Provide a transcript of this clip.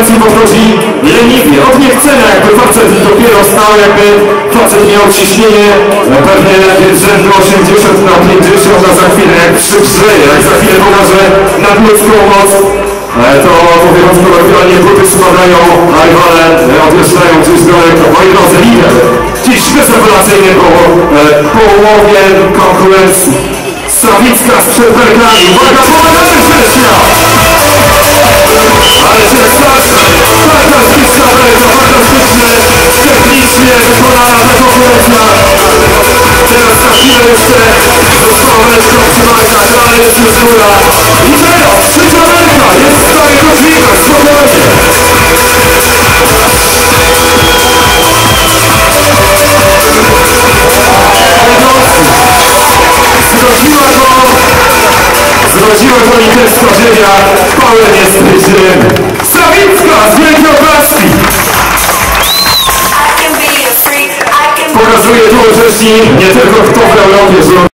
konkurencji podchodzi leniwie, od niechcenia, jakby facet dopiero stał, jakby facet miał ciśnienie pewnie z rzędu 80 na 50, a za chwilę jak przygrzeje, jak za chwilę pokaże nadludzką moc, e, to mówiąc kolokwialnie buty spadają, a rywale odjeżdżają gdzieś daleko. Moi drodzy, lider, dziś bezrewelacyjny po e, połowie konkurencji. Sawicka sprzed Bergami, uwaga, cezura. I teraz walka, jest stary kośmika, spokojnie. Zrodziła go Zrodziła go litewska ziemia, pełen jest ryżym. Sawicka z wielkiej oklaski pokazuje tu nie tylko kto w Europie.